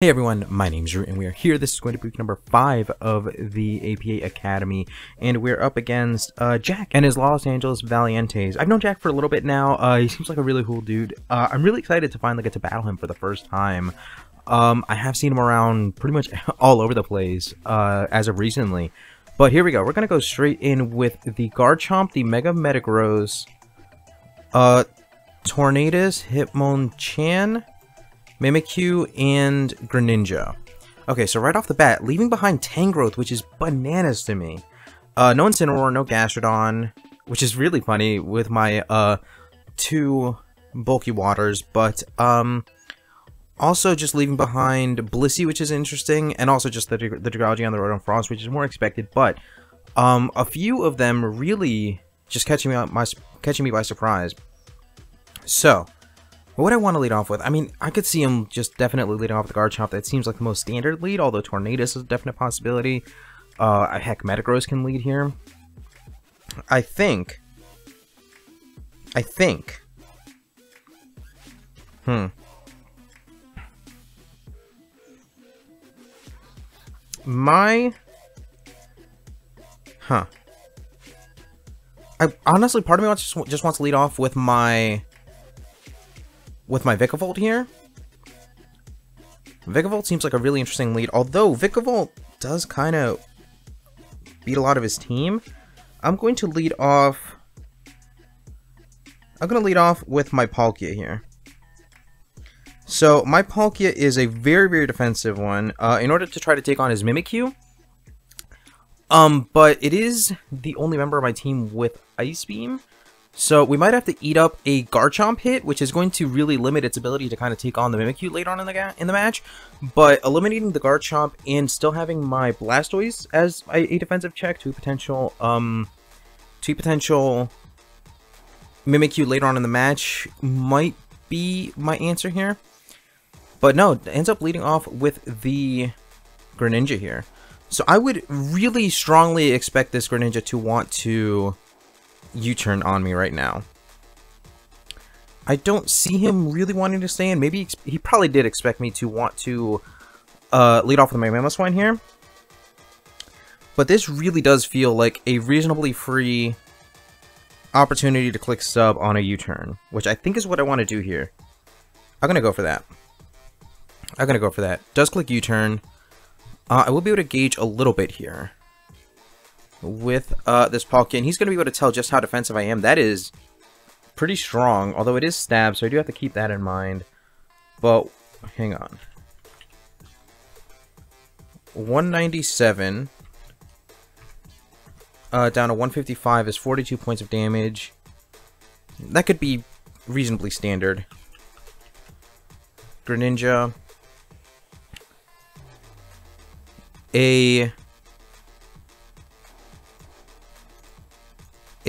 Hey everyone, my name's Rewt and we are here. This is going to be number 5 of the APA Academy and we're up against uh, Jack and his Los Angeles Valientes. I've known Jack for a little bit now. Uh, he seems like a really cool dude. Uh, I'm really excited to finally get to battle him for the first time. Um, I have seen him around pretty much all over the place uh, as of recently. But here we go. We're going to go straight in with the Garchomp, the Mega Metagross, uh, Tornadus, Hitmonchan, Mimikyu, and Greninja. Okay, so right off the bat, leaving behind Tangrowth, which is bananas to me. Uh, no Incineroar, no Gastrodon, which is really funny with my uh, two bulky waters, but um, also just leaving behind Blissey, which is interesting, and also just the, the Dragalge on the Rotom Frost, which is more expected, but um, a few of them really just catching me, my, catching me by surprise. So, what I want to lead off with, I mean, I could see him just definitely leading off the Garchomp. That seems like the most standard lead, although Tornadus is a definite possibility. Uh, heck, Metagross can lead here. I think... I think... Hmm. My... Huh. I honestly, part of me wants, just wants to lead off with my with my Vikavolt here. Vikavolt seems like a really interesting lead, although Vikavolt does kind of beat a lot of his team. I'm going to lead off... I'm going to lead off with my Palkia here. So, my Palkia is a very, very defensive one uh, in order to try to take on his Mimikyu. Um, but it is the only member of my team with Ice Beam. So we might have to eat up a Garchomp hit, which is going to really limit its ability to kind of take on the Mimikyu later on in the in the match. But eliminating the Garchomp and still having my Blastoise as a, defensive check to potential um to potential Mimikyu later on in the match might be my answer here. But no, ends up leading off with the Greninja here. So I would really strongly expect this Greninja to want to U-turn on me right now. I don't see him really wanting to stay in. Maybe he probably did expect me to want to uh, lead off with my Mamoswine here. But this really does feel like a reasonably free opportunity to click sub on a U-turn, which I think is what I want to do here. I'm going to go for that. I'm going to go for that. Does click U-turn. Uh, I will be able to gauge a little bit here with uh, this Palkia, he's going to be able to tell just how defensive I am. That is pretty strong, although it is stab, so I do have to keep that in mind. But, hang on. 197 uh, down to 155 is 42 points of damage. That could be reasonably standard. Greninja. A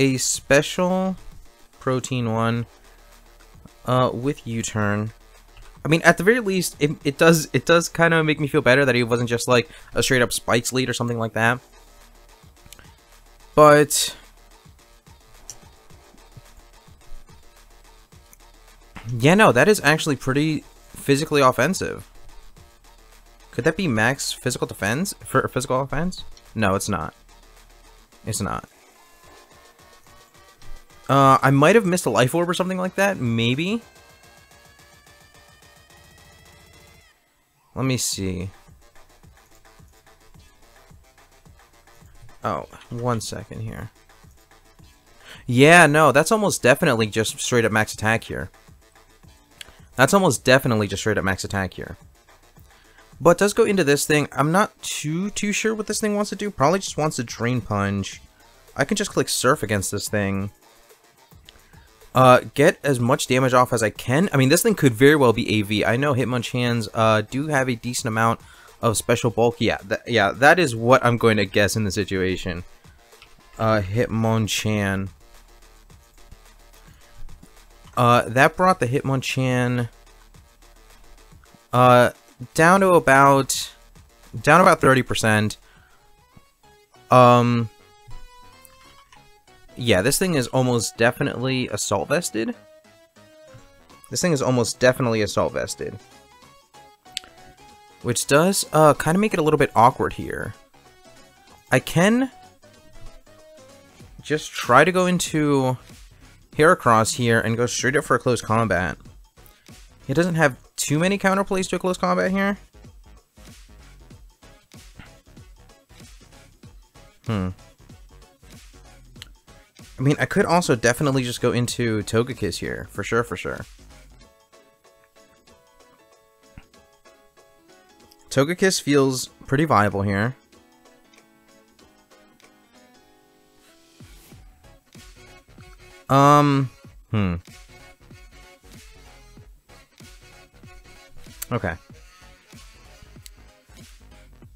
a special Protean one uh, with U-turn. I mean, at the very least, it, it does it does kind of make me feel better that he wasn't just like a straight up spikes lead or something like that. But yeah, no, that is actually pretty physically offensive. Could that be max physical defense for physical offense? No, it's not. It's not. Uh, I might have missed a life orb or something like that. Maybe. Let me see. Oh, one second here. Yeah, no, that's almost definitely just straight up max attack here. That's almost definitely just straight up max attack here. But does go into this thing. I'm not too, too sure what this thing wants to do. Probably just wants to Drain Punch. I can just click Surf against this thing. Uh, get as much damage off as I can. I mean, this thing could very well be AV. I know Hitmonchans uh, do have a decent amount of special bulk. Yeah, th yeah, that is what I'm going to guess in the situation. Uh, Hitmonchan. Uh, that brought the Hitmonchan uh, down to about down about 30%. Um, yeah, this thing is almost definitely assault vested. This thing is almost definitely assault vested. which does uh, kind of make it a little bit awkward here. I can just try to go into Heracross here and go straight up for a close combat. It doesn't have too many counterplays to a close combat here. Hmm. I mean, I could also definitely just go into Togekiss here, for sure, for sure. Togekiss feels pretty viable here. Um, hmm. Okay.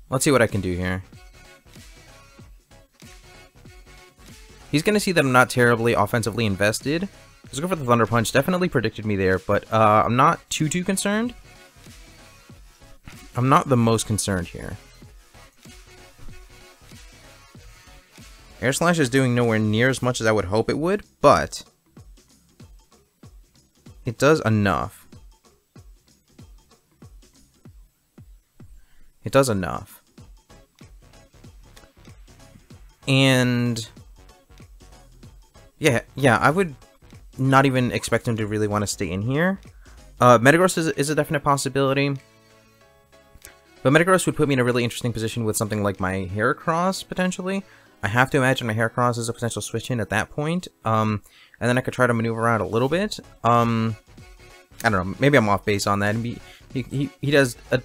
Let's see what I can do here. He's going to see that I'm not terribly offensively invested. Let's go for the Thunder Punch. Definitely predicted me there, but uh, I'm not too, too concerned. I'm not the most concerned here. Air Slash is doing nowhere near as much as I would hope it would, but it does enough. It does enough. And yeah, yeah, I would not even expect him to really want to stay in here. Uh, Metagross is, is a definite possibility. But Metagross would put me in a really interesting position with something like my Heracross, potentially. I have to imagine my Heracross is a potential switch in at that point. Um, and then I could try to maneuver around a little bit. Um, I don't know, maybe I'm off base on that. He, he, he does a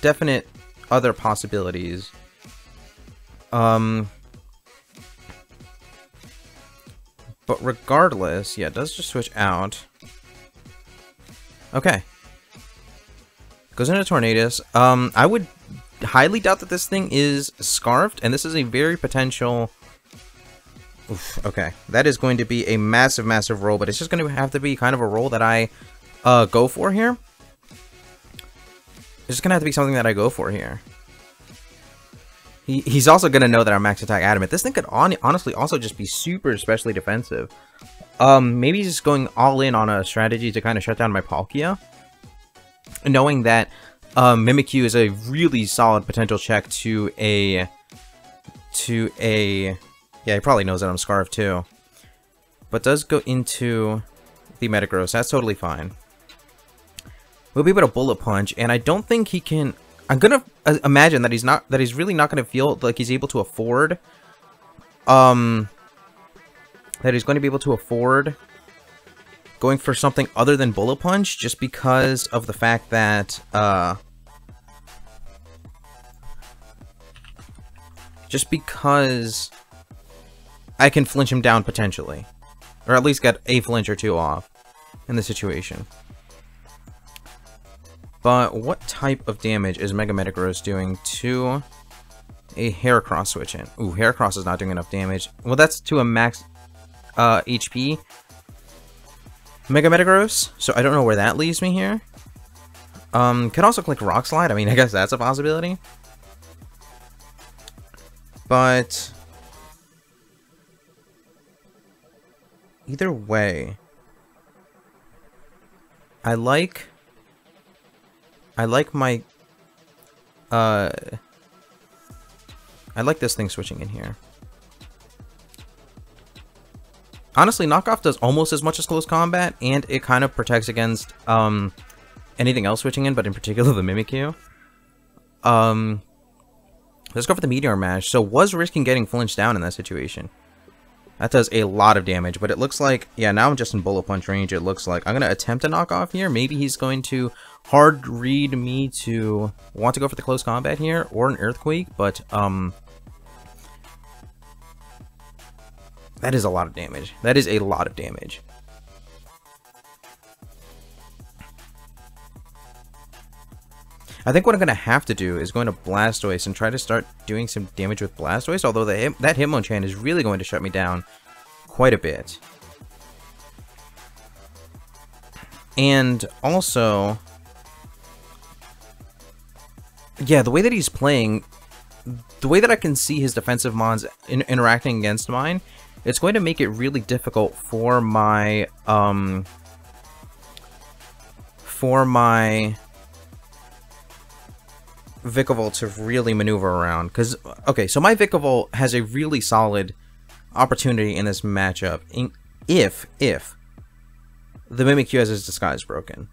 definite other possibilities. Um, But regardless, yeah, it does just switch out. Okay. Goes into Tornadus. Um, I would highly doubt that this thing is Scarfed, and this is a very potential... Oof, okay. That is going to be a massive, massive roll, but it's just going to have to be kind of a roll that I uh, go for here. It's just going to have to be something that I go for here. He, he's also going to know that our max attack adamant. This thing could on, honestly also just be super especially defensive. Um, maybe he's just going all in on a strategy to kind of shut down my Palkia. Knowing that um, Mimikyu is a really solid potential check to a... To a... Yeah, he probably knows that I'm Scarf too. But does go into the Metagross. That's totally fine. We'll be able to Bullet Punch, and I don't think he can... I'm gonna uh, imagine that he's not that he's really not gonna feel like he's able to afford um that he's going to be able to afford going for something other than bullet punch just because of the fact that uh just because I can flinch him down potentially or at least get a flinch or two off in the situation. But what type of damage is Mega Metagross doing to a Heracross switch in? Ooh, Heracross is not doing enough damage. Well, that's to a max uh, HP Mega Metagross, so I don't know where that leaves me here. Um, can also click Rock Slide. I mean, I guess that's a possibility. But... Either way... I like I like my... Uh... I like this thing switching in here. Honestly, knockoff does almost as much as close combat, and it kind of protects against um, anything else switching in, but in particular the Mimikyu. Um, let's go for the Meteor Mash. So was risking getting flinched down in that situation. That does a lot of damage, but it looks like, yeah, now I'm just in Bullet Punch range, it looks like. I'm going to attempt a knockoff here. Maybe he's going to hard read me to want to go for the close combat here, or an Earthquake, but, um... That is a lot of damage. That is a lot of damage. I think what I'm going to have to do is going to Blastoise and try to start doing some damage with Blastoise, although the, that Hitmonchan is really going to shut me down quite a bit. And also... Yeah, the way that he's playing, the way that I can see his defensive mons in interacting against mine, it's going to make it really difficult for my, um... For my Vikavolt to really maneuver around. Because, okay, so my Vikavolt has a really solid opportunity in this matchup. If, if, the Mimikyu has its disguise broken.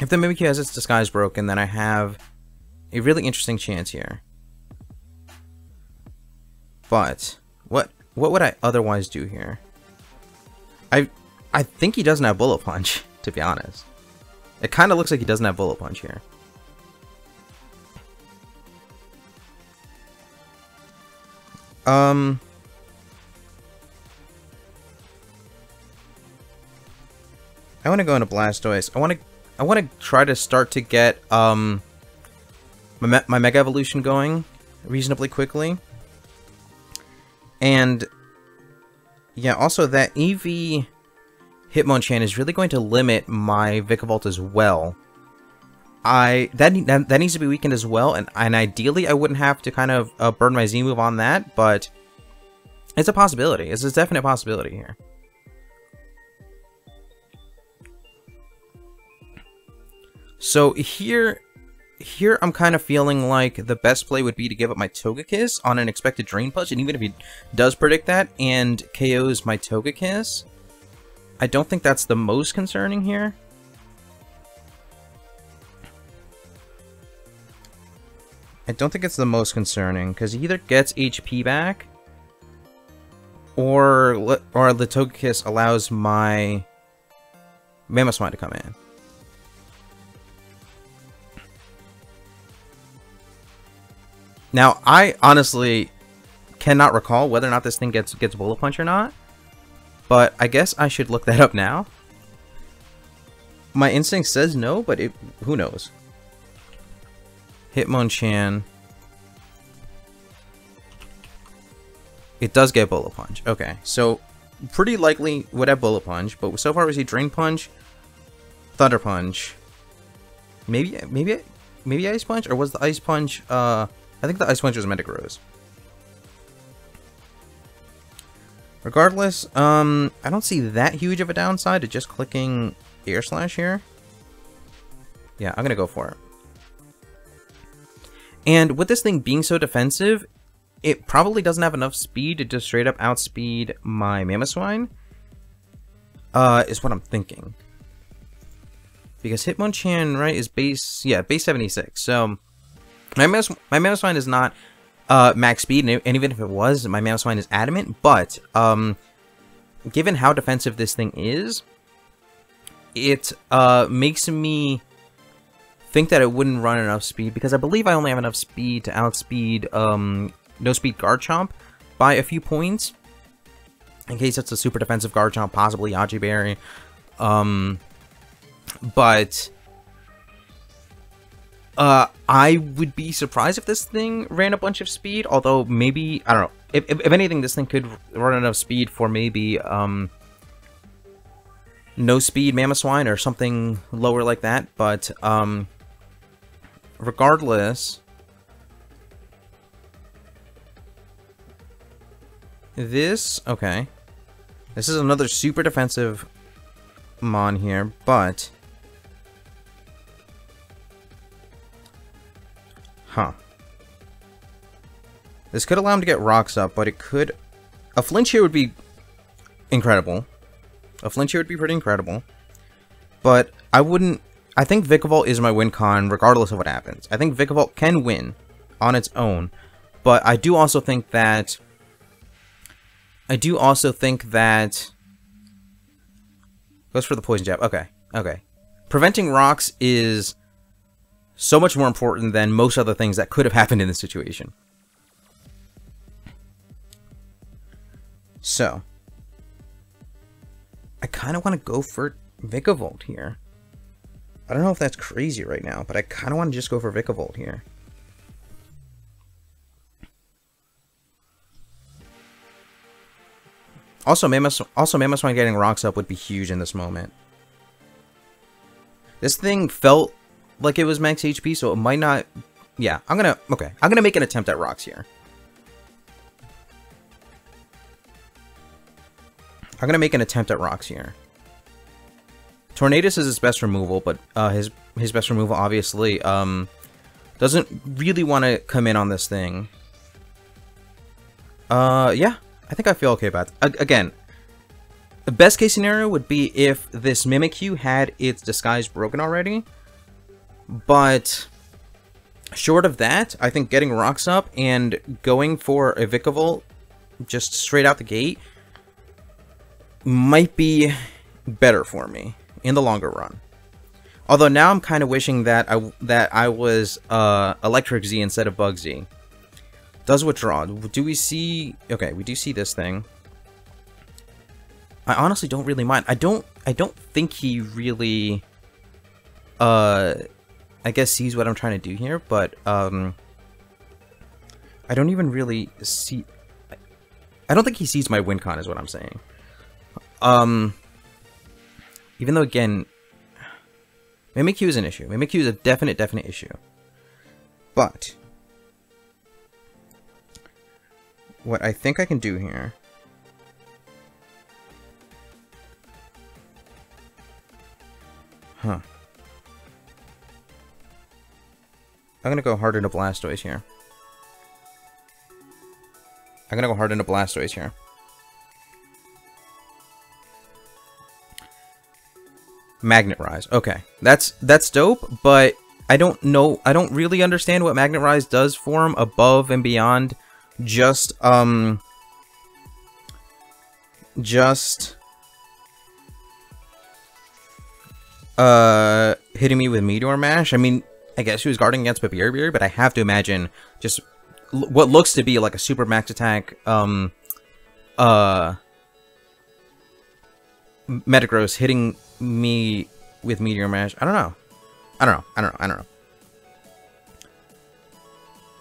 If the Mimikyu has its disguise broken, then I have a really interesting chance here. But, what what would I otherwise do here? I I think he doesn't have Bullet Punch, to be honest. It kind of looks like he doesn't have Bullet Punch here. Um... I want to go into Blastoise. I want to I want to try to start to get um my, my Mega Evolution going reasonably quickly. And yeah, also that EV Hitmonchan is really going to limit my Vikavolt as well. I that, that that needs to be weakened as well, and and ideally I wouldn't have to kind of uh, burn my Z move on that, but it's a possibility. It's a definite possibility here. So here, here I'm kind of feeling like the best play would be to give up my Togekiss on an expected Drain Punch, and even if he does predict that and KOs my Togekiss, I don't think that's the most concerning here. I don't think it's the most concerning, because he either gets HP back, or, or the Togekiss allows my Mamoswine to come in. Now, I honestly cannot recall whether or not this thing gets gets Bullet Punch or not, but I guess I should look that up now. My instinct says no, but it who knows. Hitmonchan. It does get Bullet Punch. Okay, so pretty likely would have Bullet Punch, but so far we see Drain Punch, Thunder Punch, maybe maybe maybe Ice Punch, or was the Ice Punch? Uh, I think the Ice Punch was Metagross. Regardless, um, I don't see that huge of a downside to just clicking Air Slash here. Yeah, I'm gonna go for it. And with this thing being so defensive, it probably doesn't have enough speed to just straight up outspeed my Mamoswine. Uh, is what I'm thinking. Because Hitmonchan, right, is base, yeah, base 76. So, my Manos, my Mamoswine is not uh, max speed, and, even if it was, my Mamoswine is adamant, but, um, given how defensive this thing is, it, uh, makes me think that it wouldn't run enough speed because I believe I only have enough speed to outspeed um, no speed Garchomp by a few points. In case it's a super defensive Garchomp, possibly Yache Berry. Um, but uh, I would be surprised if this thing ran a bunch of speed, although maybe, I don't know, if, if, if anything, this thing could run enough speed for maybe, um, no speed Mamoswine or something lower like that, but, um, regardless, this, okay, this is another super defensive Mon here, but, This could allow him to get rocks up, but it could, a flinch here would be incredible. A flinch here would be pretty incredible. But I wouldn't I think Vikavolt is my win con regardless of what happens. I think Vikavolt can win on its own, but I do also think that I do also think that goes for the poison jab. Okay. Okay. Preventing rocks is so much more important than most other things that could have happened in this situation. So, I kind of want to go for Vikavolt here. I don't know if that's crazy right now, but I kind of want to just go for Vikavolt here. Also, Mammoth, also Mammoth Mamoswine getting rocks up would be huge in this moment. This thing felt like it was max HP, so it might not... Yeah, I'm gonna... Okay, I'm gonna make an attempt at rocks here. I'm gonna make an attempt at rocks here. Tornadus is his best removal, but uh, his his best removal obviously um, doesn't really want to come in on this thing. Uh, yeah, I think I feel okay about it. Again, the best case scenario would be if this Mimikyu had its disguise broken already, but short of that, I think getting rocks up and going for a Vikavolt just straight out the gate might be better for me in the longer run. Although now I'm kind of wishing that I that I was uh, Electric Z instead of Bug Z. Does withdraw. Do we see... Okay, we do see this thing. I honestly don't really mind. I don't I don't think he really uh I guess sees what I'm trying to do here, but um I don't even really see I don't think he sees my win con is what I'm saying. Um even though again Mimikyu is an issue. Mimikyu is a definite definite issue. But what I think I can do here Huh. I'm gonna go hard into Blastoise here. I'm gonna go hard into Blastoise here. Magnet Rise. Okay. That's that's dope, but I don't know I don't really understand what Magnet Rise does for him above and beyond just um just uh, hitting me with Meteor Mash. I mean, I guess she was guarding against Babiri, but I have to imagine just what looks to be like a super max attack, um, uh, Metagross hitting me with Meteor Mash. I don't know. I don't know. I don't know. I don't know.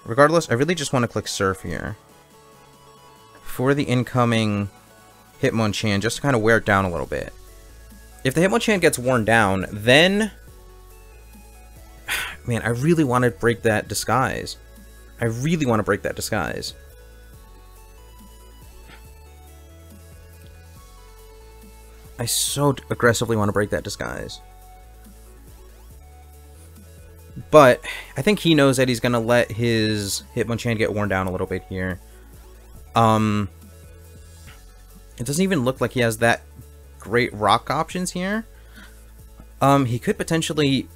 Regardless, I really just want to click Surf here. For the incoming Hitmonchan, just to kind of wear it down a little bit. If the Hitmonchan gets worn down, then... Man, I really want to break that disguise. I really want to break that disguise. I so aggressively want to break that disguise. But I think he knows that he's going to let his Hitmonchan get worn down a little bit here. Um, it doesn't even look like he has that great rock options here. Um, he could potentially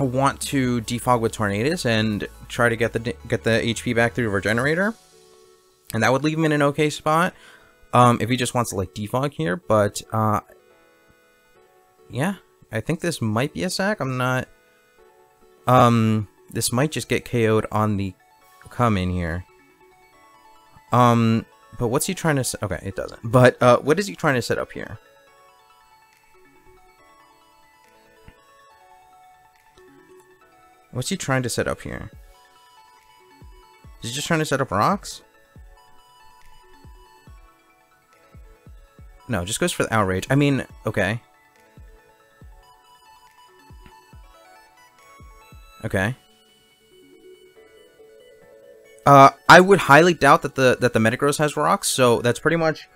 want to defog with Tornadus and try to get the get the HP back through Regenerator. And that would leave him in an okay spot. Um, if he just wants to like defog here, but uh, yeah, I think this might be a sack. I'm not. Um, this might just get KO'd on the come in here. Um, but what's he trying to? Okay, it doesn't. But uh, what is he trying to set up here? What's he trying to set up here? Is he just trying to set up rocks? No, just goes for the outrage. I mean, okay. Okay. Uh, I would highly doubt that the that the Metagross has rocks, so that's pretty much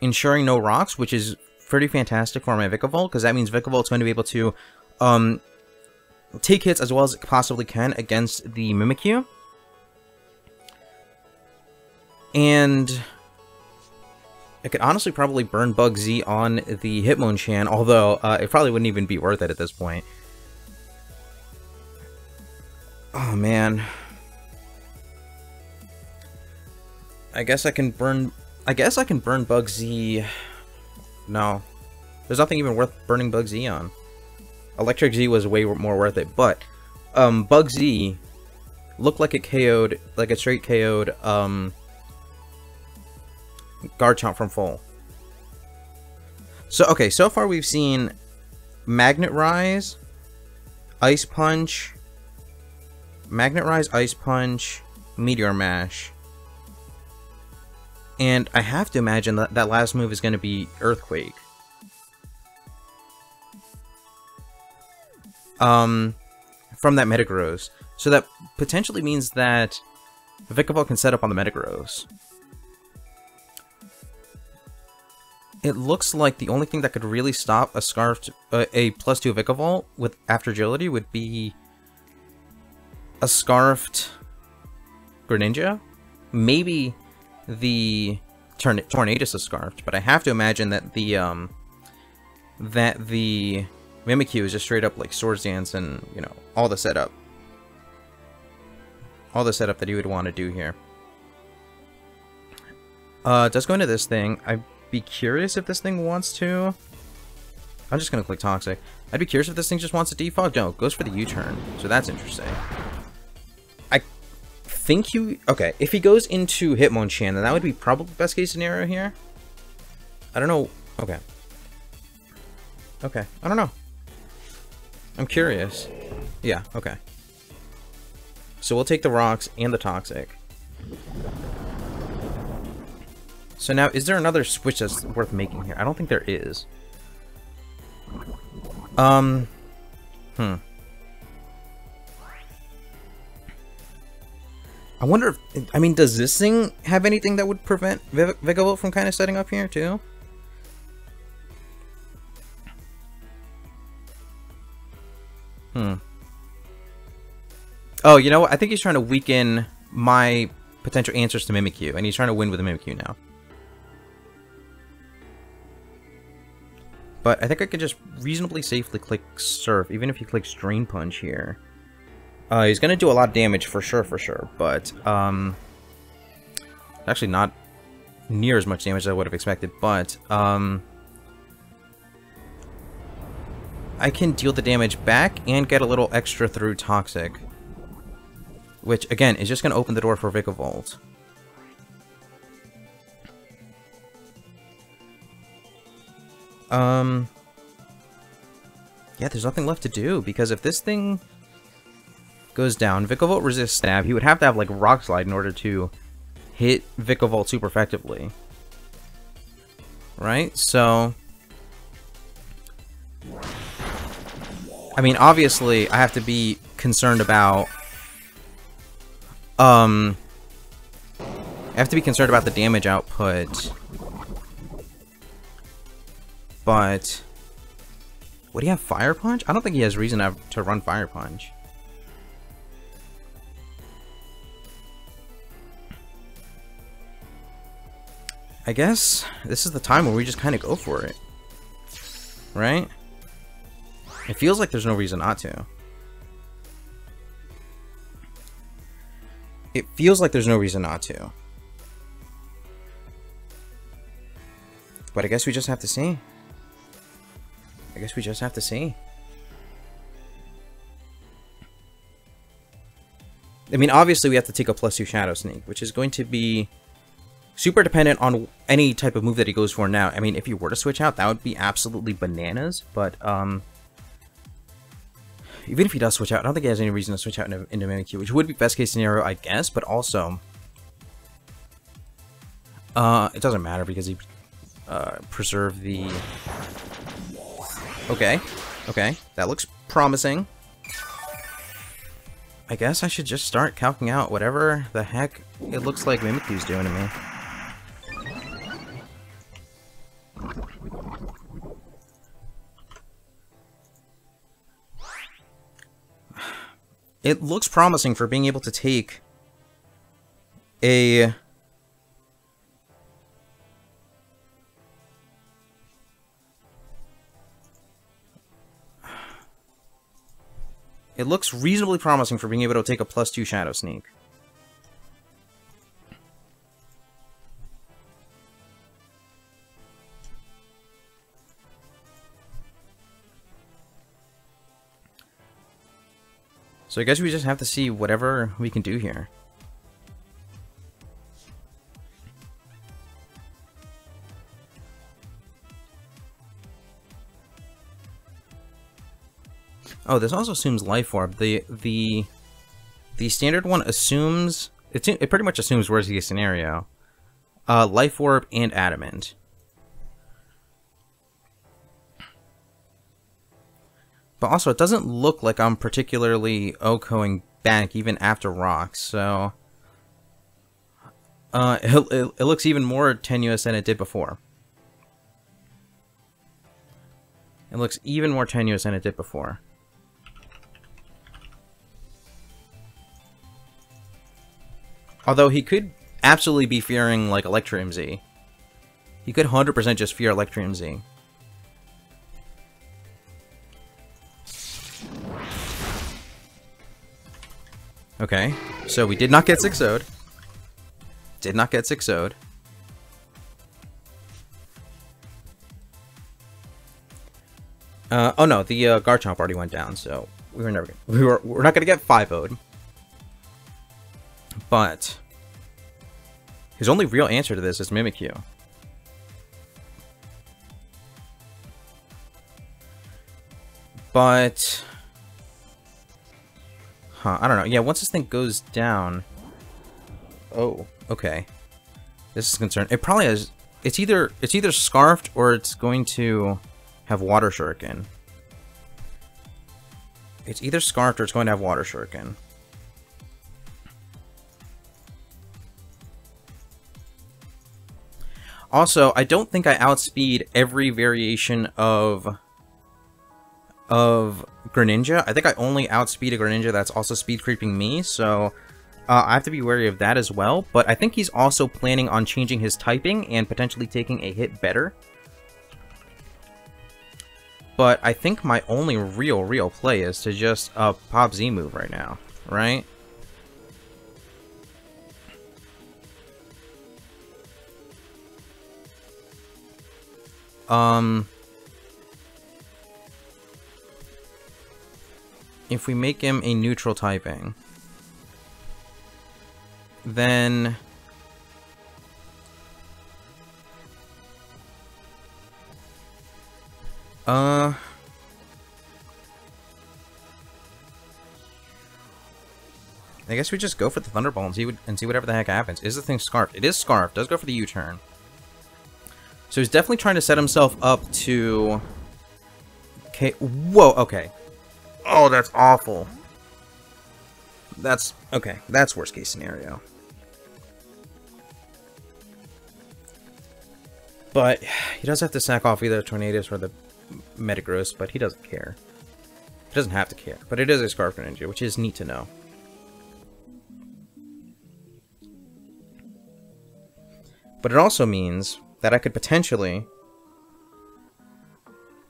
ensuring no rocks, which is pretty fantastic for my Vikavolt, because that means Vikavolt's going to be able to um, take hits as well as it possibly can against the Mimikyu. And I could honestly probably burn Bug Z on the Hitmonchan, although uh, it probably wouldn't even be worth it at this point. Oh man. I guess I can burn... I guess I can burn Bug Z... No. There's nothing even worth burning Bug Z on. Electric Z was way more worth it, but... Um, Bug Z looked like it KO'd, like a straight KO'd, um... Garchomp from full. So, okay, so far we've seen Magnet Rise, Ice Punch, Magnet Rise, Ice Punch, Meteor Mash, and I have to imagine that that last move is going to be Earthquake. Um, from that Metagross. So that potentially means that Vikavolt can set up on the Metagross. It looks like the only thing that could really stop a scarf, uh, a plus two Vikavolt with after agility would be a scarfed Greninja. Maybe the Torn Tornadus is scarfed, but I have to imagine that the um that the Mimikyu is just straight up like Swords Dance and you know all the setup, all the setup that you would want to do here. Uh, just go into this thing. I'd be curious if this thing wants to. I'm just gonna click Toxic. I'd be curious if this thing just wants to defog. No, it goes for the U-turn, so that's interesting. I think you... Okay, if he goes into Hitmonchan, then that would be probably best case scenario here. I don't know. Okay. Okay, I don't know. I'm curious. Yeah, okay. So we'll take the rocks and the toxic. So now, is there another switch that's worth making here? I don't think there is. Um, hmm. I wonder if, I mean, does this thing have anything that would prevent Vikavolt from kind of setting up here, too? Hmm. Oh, you know what? I think he's trying to weaken my potential answers to Mimikyu, and he's trying to win with a Mimikyu now. But I think I could just reasonably safely click Surf, even if he clicks Drain Punch here. Uh, he's going to do a lot of damage for sure, for sure. But, um... Actually not near as much damage as I would have expected, but, um... I can deal the damage back and get a little extra through Toxic. Which, again, is just going to open the door for Vikavolt. Um, yeah, there's nothing left to do, because if this thing goes down, Vikavolt resists stab, he would have to have, like, Rock Slide in order to hit Vikavolt super effectively. Right? So... I mean, obviously, I have to be concerned about... Um... I have to be concerned about the damage output but... Would he have Fire Punch? I don't think he has reason to, run Fire Punch. I guess this is the time where we just kind of go for it. Right? It feels like there's no reason not to. It feels like there's no reason not to. But I guess we just have to see. I guess we just have to see. I mean, obviously we have to take a plus 2 Shadow Sneak, which is going to be super dependent on any type of move that he goes for now. I mean, if he were to switch out, that would be absolutely bananas, but, um... Even if he does switch out, I don't think he has any reason to switch out into, into Mimikyu, which would be best case scenario, I guess, but also... Uh, it doesn't matter because he uh, preserved the Okay. Okay. That looks promising. I guess I should just start calcing out whatever the heck it looks like Mimikyu's doing to me. It looks promising for being able to take a It looks reasonably promising for being able to take a plus 2 Shadow Sneak. So I guess we just have to see whatever we can do here. Oh, this also assumes life orb. The the the standard one assumes it. It pretty much assumes worst case scenario. Uh, life orb and adamant. But also, it doesn't look like I'm particularly OHKOing back even after rocks, so... Uh, it, it, it looks even more tenuous than it did before. It looks even more tenuous than it did before. Although he could absolutely be fearing, like, Electro Z. He could 100% just fear Electro Z. Okay, so we did not get 6 0 Did not get 6 0 Uh, oh no, the uh, Garchomp already went down, so we were never gonna, we were we're not gonna get 5 0 But his only real answer to this is Mimikyu. But Huh, I don't know. Yeah, once this thing goes down... Oh, okay. This is concerned. It probably has... It's either it's either scarfed or it's going to have water shuriken. It's either scarfed or it's going to have water shuriken. Also, I don't think I outspeed every variation of of Greninja. I think I only outspeed a Greninja that's also speed creeping me, so uh, I have to be wary of that as well. But I think he's also planning on changing his typing and potentially taking a hit better. But I think my only real, real play is to just uh, pop Z move right now, right? Um, if we make him a neutral typing, then uh I guess we just go for the Thunderbolt and see, what, and see whatever the heck happens. Is the thing scarfed? It is scarfed. Does go for the U-turn. So he's definitely trying to set himself up to... Okay. Whoa, okay. Oh, that's awful. That's, okay, that's worst case scenario. But he does have to sack off either Tornadus or the Metagross, but he doesn't care. He doesn't have to care, but it is a Scarf Ninja, which is neat to know. But it also means that I could potentially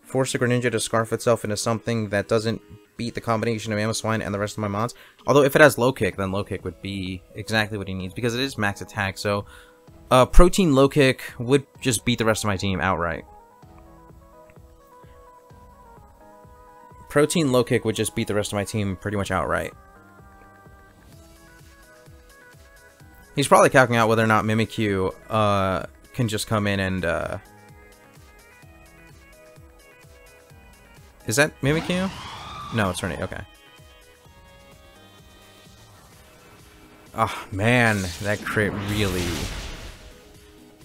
force a Greninja to scarf itself into something that doesn't beat the combination of Mamoswine and the rest of my mods. Although if it has low kick, then low kick would be exactly what he needs because it is max attack. So uh, Protean low kick would just beat the rest of my team outright. Protean low kick would just beat the rest of my team pretty much outright. He's probably calculating out whether or not Mimikyu uh, can just come in and... Uh... Is that Mimikyu? No, it's Renee. Okay. Oh, man. That crit really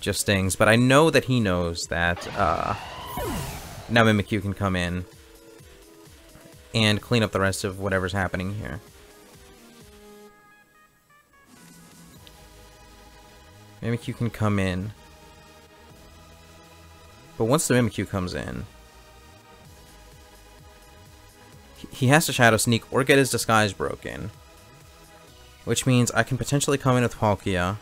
just stings. But I know that he knows that uh, now Mimikyu can come in and clean up the rest of whatever's happening here. Mimikyu can come in. But once the Mimikyu comes in, he has to Shadow Sneak or get his Disguise broken. Which means I can potentially come in with Palkia,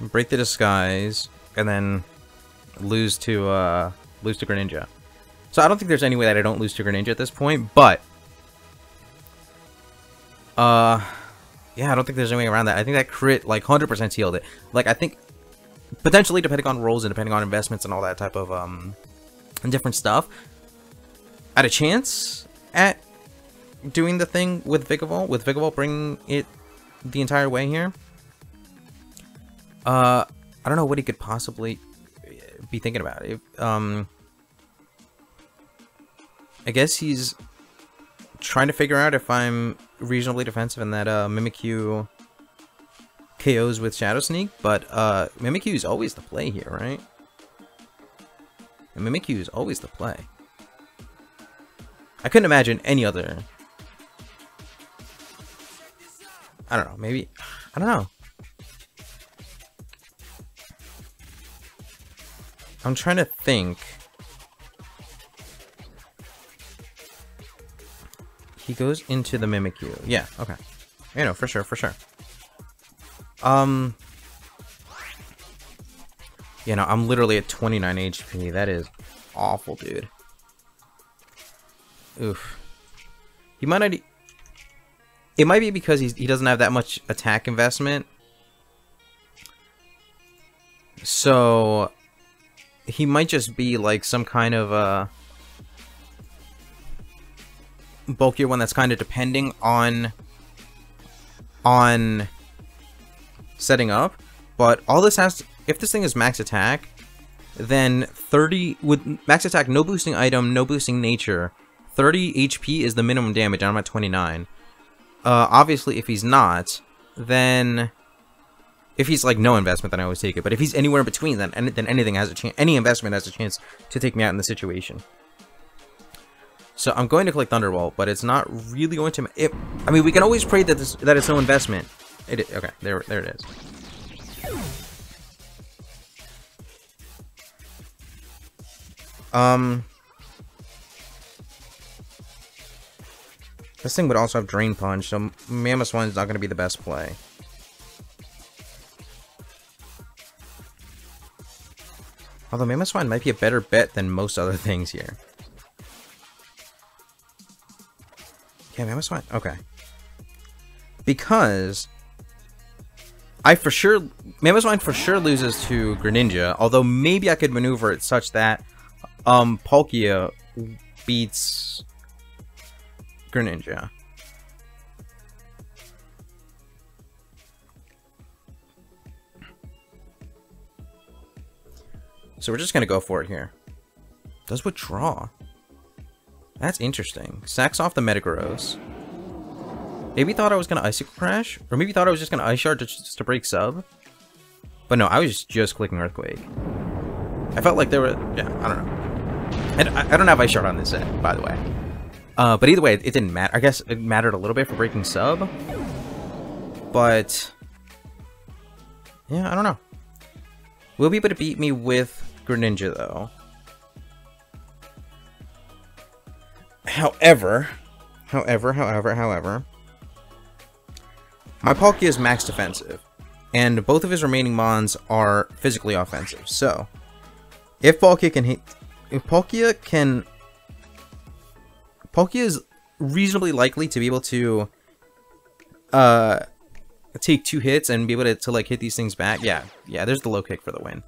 break the Disguise, and then lose to, uh, lose to Greninja. So I don't think there's any way that I don't lose to Greninja at this point, but... Uh... Yeah, I don't think there's any way around that. I think that crit, like, 100% healed it. Like, I think, potentially, depending on roles and depending on investments and all that type of, um, different stuff, at a chance at doing the thing with Vikavolt, with Vikavolt bringing it the entire way here. Uh, I don't know what he could possibly be thinking about. If, um, I guess he's trying to figure out if I'm reasonably defensive and that uh, Mimikyu KOs with Shadow Sneak, but uh, Mimikyu is always the play here, right? And Mimikyu is always the play. I couldn't imagine any other... I don't know, maybe... I don't know. I'm trying to think. He goes into the Mimikyu. Yeah, okay. You know, for sure, for sure. Um, you know, I'm literally at 29 HP. That is awful, dude. Oof. He might not... It might be because he doesn't have that much attack investment. So, he might just be like some kind of uh, bulkier one that's kind of depending on on setting up. But all this has, to, if this thing is max attack, then 30 with max attack, no boosting item, no boosting nature. 30 HP is the minimum damage, I'm at 29. Uh, obviously, if he's not, then if he's like no investment, then I always take it. But if he's anywhere in between, then then anything has a chance. Any investment has a chance to take me out in the situation. So I'm going to click Thunderbolt, but it's not really going to. It, I mean, we can always pray that this that it's no investment. It okay. There there it is. Um. This thing would also have Drain Punch, so Mamoswine is not going to be the best play. Although Mamoswine might be a better bet than most other things here. Yeah, Mamoswine. Okay. Because I for sure Mamoswine for sure loses to Greninja, although maybe I could maneuver it such that um Palkia beats Greninja. So we're just going to go for it here. Does withdraw. That's interesting. Sacks off the Metagross. Maybe thought I was to Icicle Crash? Or maybe thought I was just to Ice Shard just to break sub? But no, I was just, just clicking Earthquake. I felt like there were... Yeah, I don't know. And I, I don't have Ice Shard on this set, by the way. Uh, but either way, it, it didn't matter. I guess it mattered a little bit for breaking sub. But... Yeah, I don't know. Will be able to beat me with Greninja, though. However, however, however, however, my Palkia is max defensive, and both of his remaining Mons are physically offensive. So, if Palkia can hit, if Palkia can, Palkia is reasonably likely to be able to, uh, take two hits and be able to, to like hit these things back. Yeah, yeah. There's the low kick for the win.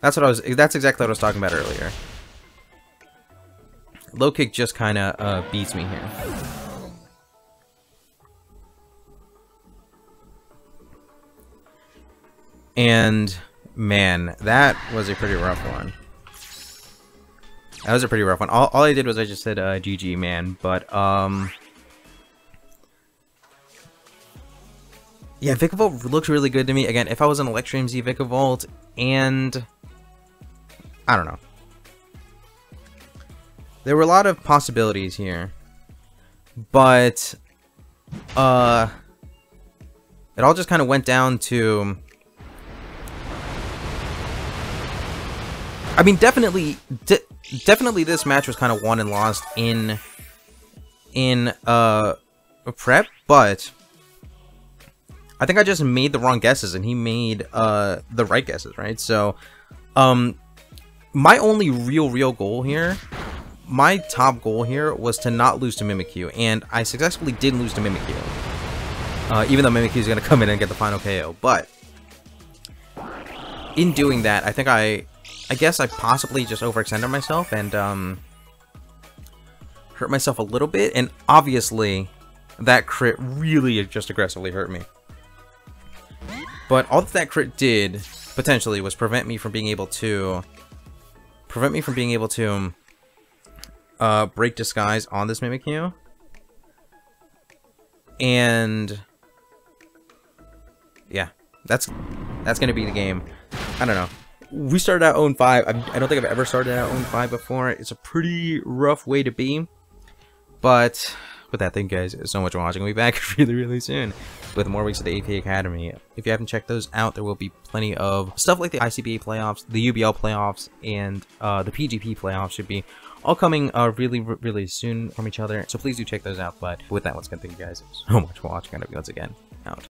That's what I was. That's exactly what I was talking about earlier. Low kick just kind of uh, beats me here. And man, that was a pretty rough one. That was a pretty rough one. All, all I did was I just said uh, GG, man. But um, yeah, Vikavolt looks really good to me. Again, if I was an Electrium Z Vikavolt and I don't know. There were a lot of possibilities here. But, uh, it all just kind of went down to... I mean, definitely, de definitely this match was kind of won and lost in, in, uh, prep, but I think I just made the wrong guesses and he made, uh, the right guesses, right? So, um, my only real, real goal here, my top goal here was to not lose to Mimikyu, and I successfully did lose to Mimikyu. Uh, even though Mimikyu is going to come in and get the final KO, but in doing that, I think I, I guess I possibly just overextended myself and um, hurt myself a little bit, and obviously that crit really just aggressively hurt me. But all that that crit did, potentially, was prevent me from being able to prevent me from being able to um, uh, break disguise on this Mimikyu. And yeah, that's that's gonna be the game. I don't know. We started out 0 5. I don't think I've ever started out 0 5 before. It's a pretty rough way to be, but with that, thank you guys so much for watching. We'll be back really, really soon with more weeks of the APA Academy. If you haven't checked those out, there will be plenty of stuff like the ICBA playoffs, the UBL playoffs, and uh, the PGBL playoffs should be all coming uh, really, really soon from each other. So please do check those out. But with that, once again, thank you guys so much for watching. And once again.